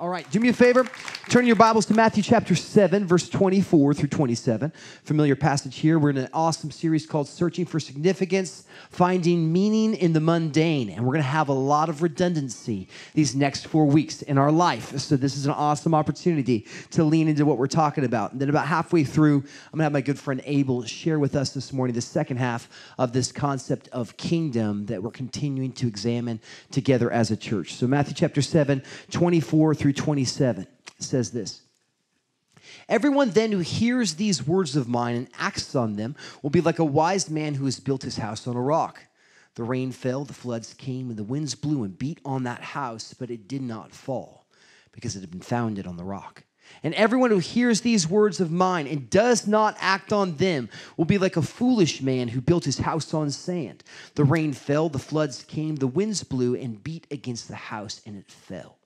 All right, do me a favor. Turn your Bibles to Matthew chapter 7, verse 24 through 27. Familiar passage here. We're in an awesome series called Searching for Significance, Finding Meaning in the Mundane. And we're going to have a lot of redundancy these next four weeks in our life. So, this is an awesome opportunity to lean into what we're talking about. And then, about halfway through, I'm going to have my good friend Abel share with us this morning the second half of this concept of kingdom that we're continuing to examine together as a church. So, Matthew chapter 7, 24 through 27 says this. Everyone then who hears these words of mine and acts on them will be like a wise man who has built his house on a rock. The rain fell, the floods came, and the winds blew and beat on that house, but it did not fall because it had been founded on the rock. And everyone who hears these words of mine and does not act on them will be like a foolish man who built his house on sand. The rain fell, the floods came, the winds blew and beat against the house, and it fell.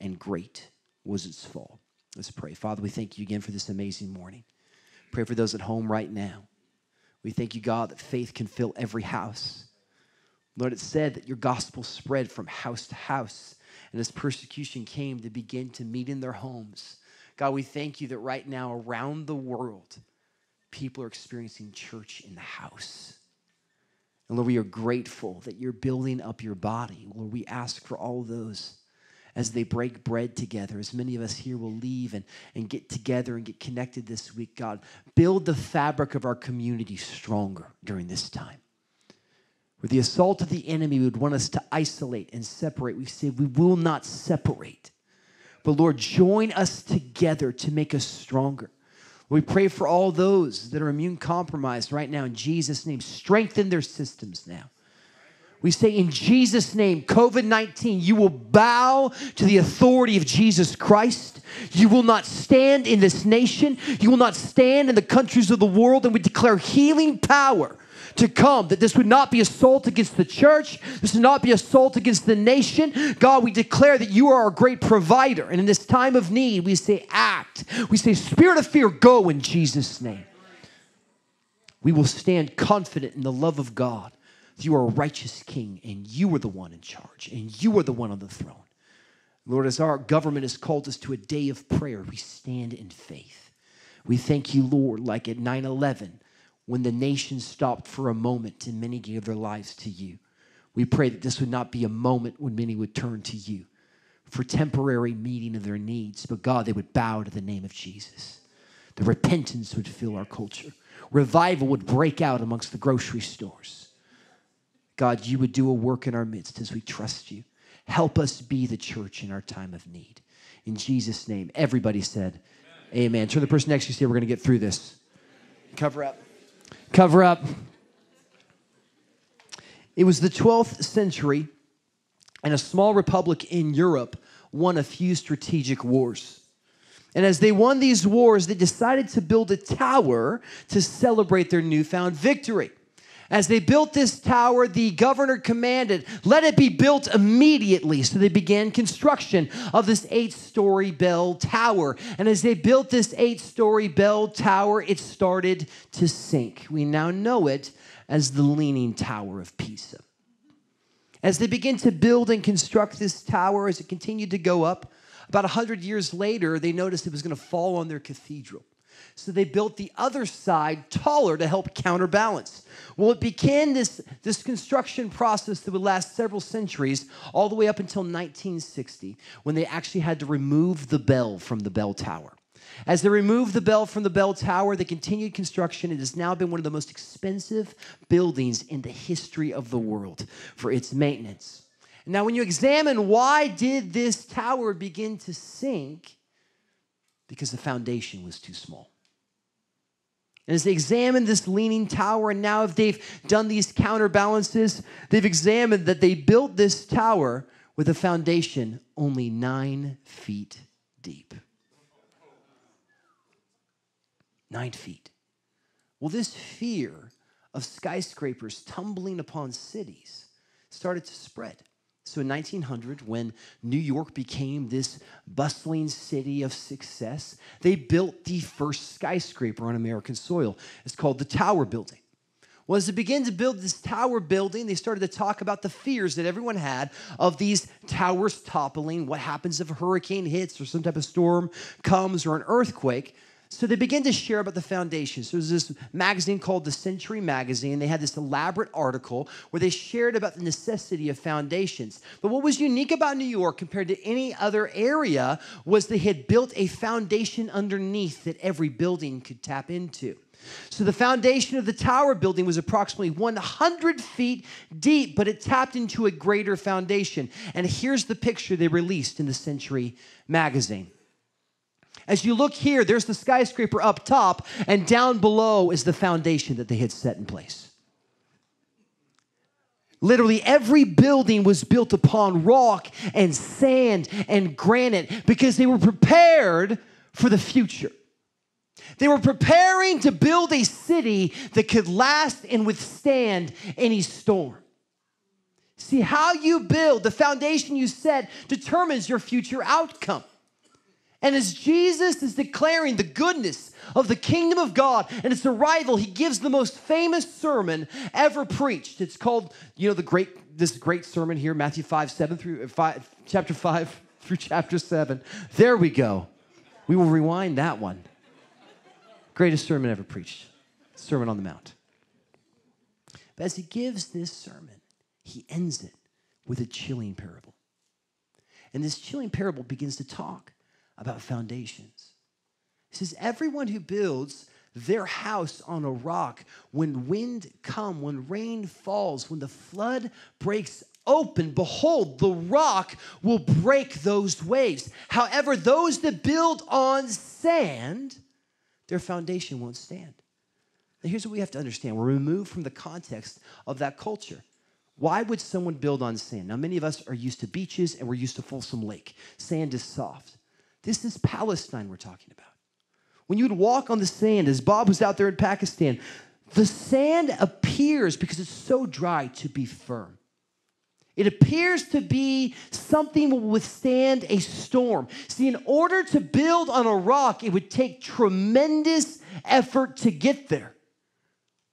And great was its fall. Let's pray. Father, we thank you again for this amazing morning. Pray for those at home right now. We thank you, God, that faith can fill every house. Lord, it said that your gospel spread from house to house, and as persecution came, to begin to meet in their homes God, we thank you that right now around the world, people are experiencing church in the house. And Lord, we are grateful that you're building up your body. Lord, we ask for all those as they break bread together, as many of us here will leave and, and get together and get connected this week, God, build the fabric of our community stronger during this time. Where the assault of the enemy would want us to isolate and separate, we say we will not separate. But Lord, join us together to make us stronger. We pray for all those that are immune compromised right now in Jesus' name. Strengthen their systems now. We say in Jesus' name, COVID 19, you will bow to the authority of Jesus Christ. You will not stand in this nation. You will not stand in the countries of the world. And we declare healing power to come, that this would not be assault against the church, this would not be assault against the nation. God, we declare that you are our great provider. And in this time of need, we say, act. We say, spirit of fear, go in Jesus' name. We will stand confident in the love of God. You are a righteous king, and you are the one in charge, and you are the one on the throne. Lord, as our government has called us to a day of prayer, we stand in faith. We thank you, Lord, like at 9 11 when the nation stopped for a moment and many gave their lives to you. We pray that this would not be a moment when many would turn to you for temporary meeting of their needs, but God, they would bow to the name of Jesus. The repentance would fill our culture. Revival would break out amongst the grocery stores. God, you would do a work in our midst as we trust you. Help us be the church in our time of need. In Jesus' name, everybody said, Amen. Amen. Turn the person next to you say, We're going to get through this. Cover up cover up. It was the 12th century, and a small republic in Europe won a few strategic wars. And as they won these wars, they decided to build a tower to celebrate their newfound victory. As they built this tower, the governor commanded, let it be built immediately. So they began construction of this eight story bell tower. And as they built this eight story bell tower, it started to sink. We now know it as the Leaning Tower of Pisa. As they began to build and construct this tower, as it continued to go up, about 100 years later, they noticed it was going to fall on their cathedral. So they built the other side taller to help counterbalance. Well, it began this, this construction process that would last several centuries, all the way up until 1960, when they actually had to remove the bell from the bell tower. As they removed the bell from the bell tower, they continued construction. It has now been one of the most expensive buildings in the history of the world for its maintenance. Now, when you examine why did this tower begin to sink, because the foundation was too small. And as they examined this leaning tower, and now if they've done these counterbalances, they've examined that they built this tower with a foundation only nine feet deep. Nine feet. Well, this fear of skyscrapers tumbling upon cities started to spread. So in 1900, when New York became this bustling city of success, they built the first skyscraper on American soil. It's called the Tower Building. Well, as they began to build this tower building, they started to talk about the fears that everyone had of these towers toppling. What happens if a hurricane hits or some type of storm comes or an earthquake? So they began to share about the foundation. So there's this magazine called the Century Magazine. They had this elaborate article where they shared about the necessity of foundations. But what was unique about New York compared to any other area was they had built a foundation underneath that every building could tap into. So the foundation of the tower building was approximately 100 feet deep, but it tapped into a greater foundation. And here's the picture they released in the Century magazine. As you look here, there's the skyscraper up top, and down below is the foundation that they had set in place. Literally, every building was built upon rock and sand and granite because they were prepared for the future. They were preparing to build a city that could last and withstand any storm. See, how you build, the foundation you set, determines your future outcome. And as Jesus is declaring the goodness of the kingdom of God and its arrival, he gives the most famous sermon ever preached. It's called, you know, the great, this great sermon here, Matthew 5, 7 through uh, 5, chapter 5 through chapter 7. There we go. We will rewind that one. Greatest sermon ever preached, Sermon on the Mount. But as he gives this sermon, he ends it with a chilling parable. And this chilling parable begins to talk about foundations. He says, Everyone who builds their house on a rock, when wind come, when rain falls, when the flood breaks open, behold, the rock will break those waves. However, those that build on sand, their foundation won't stand. Now, here's what we have to understand we're removed from the context of that culture. Why would someone build on sand? Now, many of us are used to beaches and we're used to Folsom Lake. Sand is soft. This is Palestine we're talking about. When you would walk on the sand, as Bob was out there in Pakistan, the sand appears, because it's so dry, to be firm. It appears to be something will withstand a storm. See, in order to build on a rock, it would take tremendous effort to get there.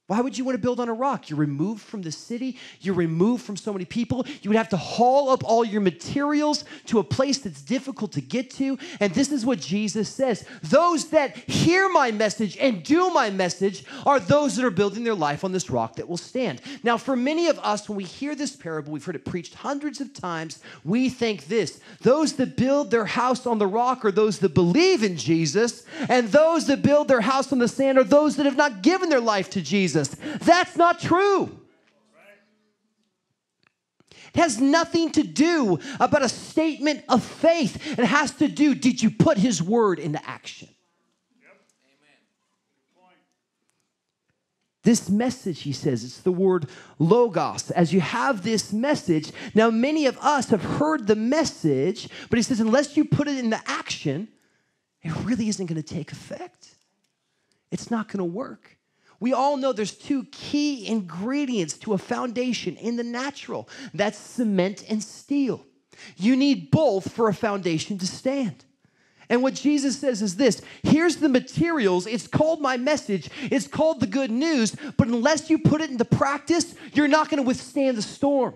Why would you want to build on a rock? You're removed from the city. You're removed from so many people. You would have to haul up all your materials to a place that's difficult to get to. And this is what Jesus says Those that hear my message and do my message are those that are building their life on this rock that will stand. Now, for many of us, when we hear this parable, we've heard it preached hundreds of times, we think this those that build their house on the rock are those that believe in Jesus, and those that build their house on the sand are those that have not given their life to Jesus. Jesus. That's not true. It has nothing to do about a statement of faith. It has to do, did you put his word into action? This message, he says, it's the word logos. As you have this message, now many of us have heard the message, but he says, unless you put it into action, it really isn't going to take effect. It's not going to work. We all know there's two key ingredients to a foundation in the natural that's cement and steel. You need both for a foundation to stand. And what Jesus says is this here's the materials. It's called my message, it's called the good news, but unless you put it into practice, you're not going to withstand the storm.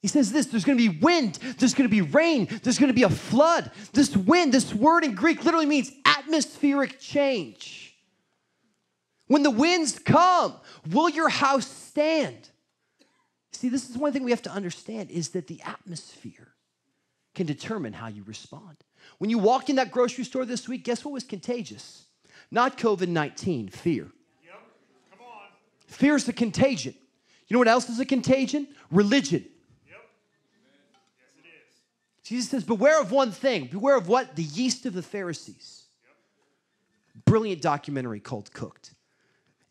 He says this there's going to be wind, there's going to be rain, there's going to be a flood. This wind, this word in Greek literally means atmospheric change. When the winds come, will your house stand? See, this is one thing we have to understand is that the atmosphere can determine how you respond. When you walked in that grocery store this week, guess what was contagious? Not COVID 19, fear. Yep. Come on. Fear is a contagion. You know what else is a contagion? Religion. Yep. Yes, it is. Jesus says, Beware of one thing. Beware of what? The yeast of the Pharisees. Yep. Brilliant documentary called Cooked.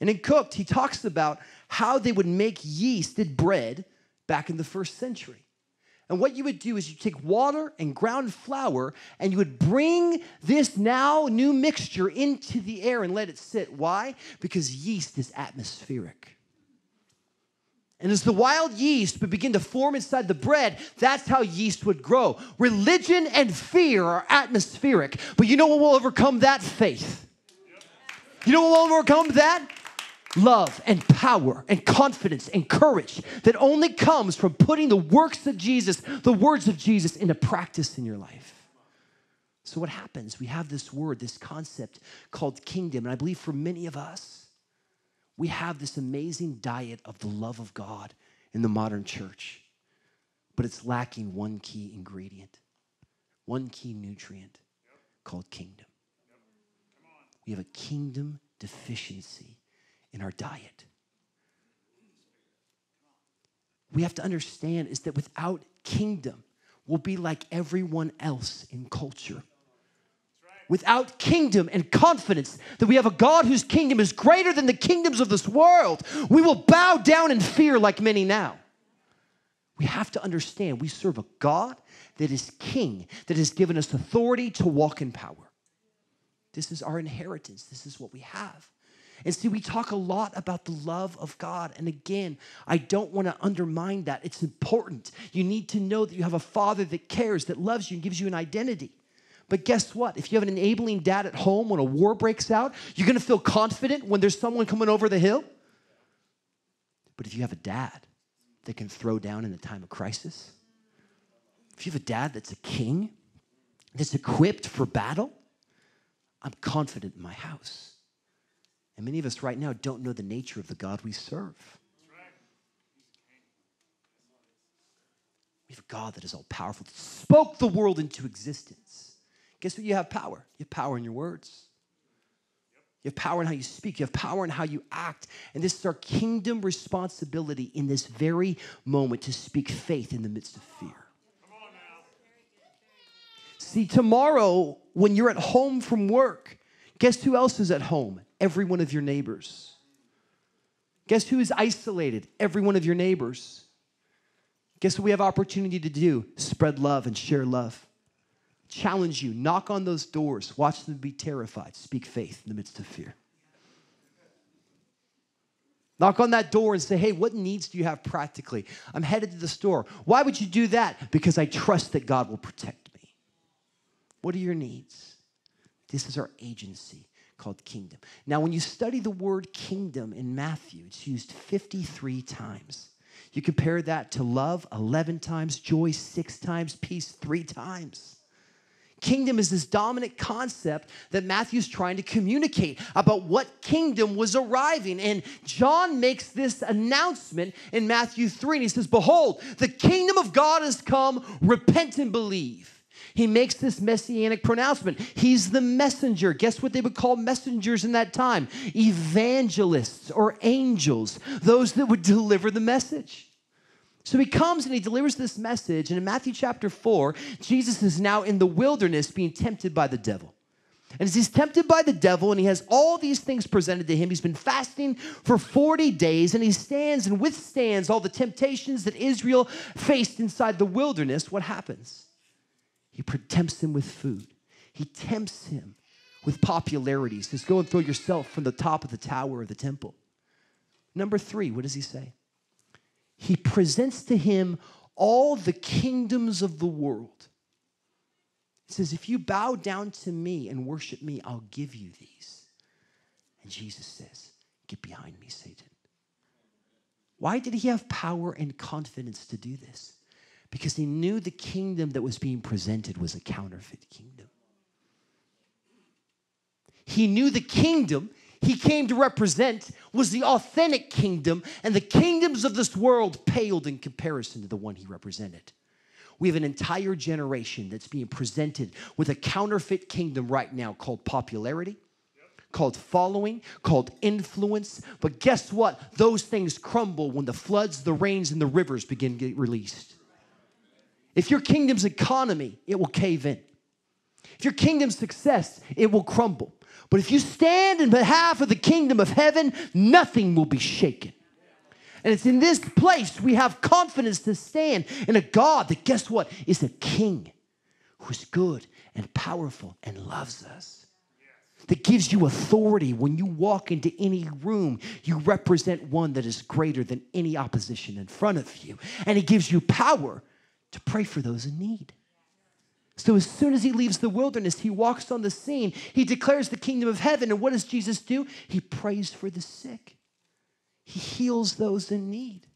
And in Cooked, he talks about how they would make yeasted bread back in the first century. And what you would do is you take water and ground flour and you would bring this now new mixture into the air and let it sit. Why? Because yeast is atmospheric. And as the wild yeast would begin to form inside the bread, that's how yeast would grow. Religion and fear are atmospheric. But you know what will overcome that? Faith. You know what will overcome that? Love and power and confidence and courage that only comes from putting the works of Jesus, the words of Jesus, into practice in your life. So, what happens? We have this word, this concept called kingdom. And I believe for many of us, we have this amazing diet of the love of God in the modern church, but it's lacking one key ingredient, one key nutrient called kingdom. We have a kingdom deficiency in our diet. We have to understand is that without kingdom, we'll be like everyone else in culture. Without kingdom and confidence that we have a God whose kingdom is greater than the kingdoms of this world, we will bow down in fear like many now. We have to understand we serve a God that is king, that has given us authority to walk in power. This is our inheritance, this is what we have. And see, we talk a lot about the love of God. And again, I don't want to undermine that. It's important. You need to know that you have a father that cares, that loves you, and gives you an identity. But guess what? If you have an enabling dad at home when a war breaks out, you're going to feel confident when there's someone coming over the hill. But if you have a dad that can throw down in a time of crisis, if you have a dad that's a king, that's equipped for battle, I'm confident in my house. And many of us right now don't know the nature of the God we serve. We have a God that is all powerful, that spoke the world into existence. Guess what? You have power. You have power in your words. You have power in how you speak. You have power in how you act. And this is our kingdom responsibility in this very moment to speak faith in the midst of fear. See, tomorrow, when you're at home from work, guess who else is at home? Every one of your neighbors. Guess who is isolated? Every one of your neighbors. Guess what we have opportunity to do? Spread love and share love. Challenge you, knock on those doors, watch them be terrified, speak faith in the midst of fear. Knock on that door and say, hey, what needs do you have practically? I'm headed to the store. Why would you do that? Because I trust that God will protect me. What are your needs? This is our agency called kingdom. Now, when you study the word kingdom in Matthew, it's used 53 times. You compare that to love 11 times, joy six times, peace three times. Kingdom is this dominant concept that Matthew's trying to communicate about what kingdom was arriving. And John makes this announcement in Matthew 3, and he says, Behold, the kingdom of God has come, repent and believe. He makes this messianic pronouncement. He's the messenger. Guess what they would call messengers in that time? Evangelists or angels, those that would deliver the message. So he comes and he delivers this message. And in Matthew chapter 4, Jesus is now in the wilderness being tempted by the devil. And as he's tempted by the devil and he has all these things presented to him, he's been fasting for 40 days and he stands and withstands all the temptations that Israel faced inside the wilderness. What happens? He tempts him with food. He tempts him with popularity. He says, Go and throw yourself from the top of the tower of the temple. Number three, what does he say? He presents to him all the kingdoms of the world. He says, If you bow down to me and worship me, I'll give you these. And Jesus says, Get behind me, Satan. Why did he have power and confidence to do this? Because he knew the kingdom that was being presented was a counterfeit kingdom. He knew the kingdom he came to represent was the authentic kingdom, and the kingdoms of this world paled in comparison to the one he represented. We have an entire generation that's being presented with a counterfeit kingdom right now called popularity, called following, called influence. But guess what? Those things crumble when the floods, the rains, and the rivers begin to get released. If your kingdom's economy, it will cave in. If your kingdom's success, it will crumble. But if you stand in behalf of the kingdom of heaven, nothing will be shaken. And it's in this place we have confidence to stand in a God that, guess what, is a king who's good and powerful and loves us. That gives you authority when you walk into any room, you represent one that is greater than any opposition in front of you. And it gives you power to pray for those in need. So as soon as he leaves the wilderness, he walks on the scene. He declares the kingdom of heaven. And what does Jesus do? He prays for the sick. He heals those in need.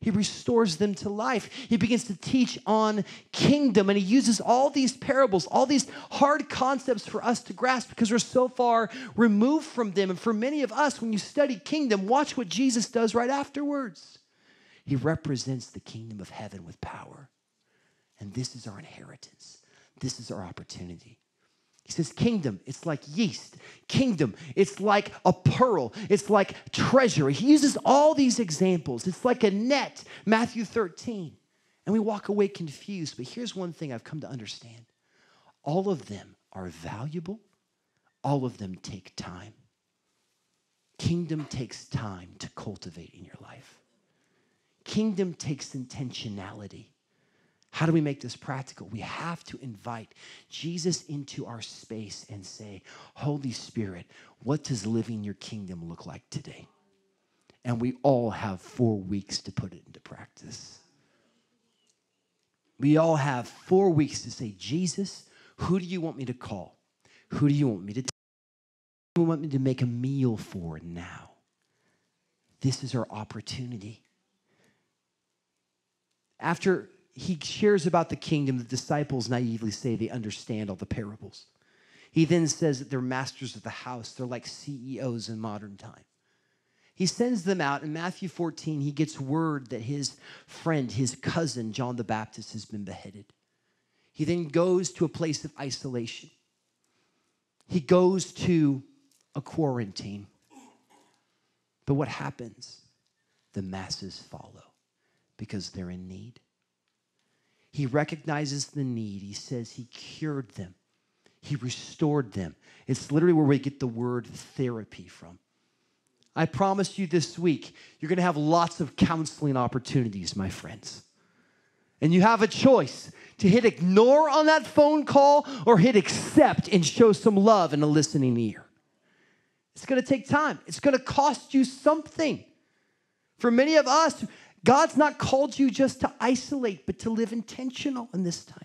He restores them to life. He begins to teach on kingdom, and he uses all these parables, all these hard concepts for us to grasp because we're so far removed from them. And for many of us, when you study kingdom, watch what Jesus does right afterwards. He represents the kingdom of heaven with power. And this is our inheritance, this is our opportunity. He says, Kingdom, it's like yeast. Kingdom, it's like a pearl. It's like treasure. He uses all these examples. It's like a net, Matthew 13. And we walk away confused. But here's one thing I've come to understand all of them are valuable, all of them take time. Kingdom takes time to cultivate in your life, kingdom takes intentionality. How do we make this practical? We have to invite Jesus into our space and say, Holy Spirit, what does living your kingdom look like today? And we all have four weeks to put it into practice. We all have four weeks to say, Jesus, who do you want me to call? Who do you want me to? Who do you want me to make a meal for now? This is our opportunity. After he shares about the kingdom, the disciples naively say they understand all the parables. He then says that they're masters of the house, they're like CEOs in modern time. He sends them out. In Matthew 14, he gets word that his friend, his cousin, John the Baptist, has been beheaded. He then goes to a place of isolation. He goes to a quarantine. But what happens? The masses follow because they're in need. He recognizes the need. He says he cured them, he restored them. It's literally where we get the word therapy from. I promise you this week, you're going to have lots of counseling opportunities, my friends. And you have a choice to hit ignore on that phone call or hit accept and show some love and a listening ear. It's going to take time, it's going to cost you something. For many of us, God's not called you just to isolate, but to live intentional in this time.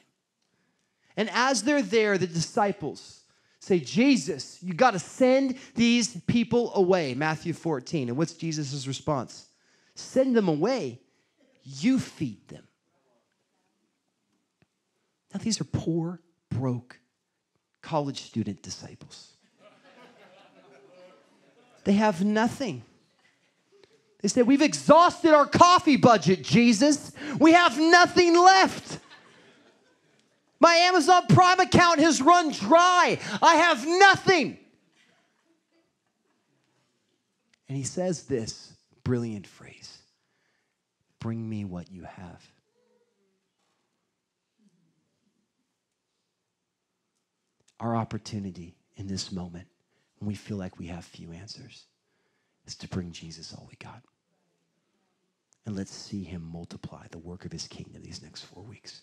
And as they're there, the disciples say, Jesus, you got to send these people away. Matthew 14. And what's Jesus' response? Send them away. You feed them. Now, these are poor, broke college student disciples. They have nothing. They said, We've exhausted our coffee budget, Jesus. We have nothing left. My Amazon Prime account has run dry. I have nothing. And he says this brilliant phrase Bring me what you have. Our opportunity in this moment when we feel like we have few answers is to bring Jesus all we got and let's see him multiply the work of his kingdom these next four weeks.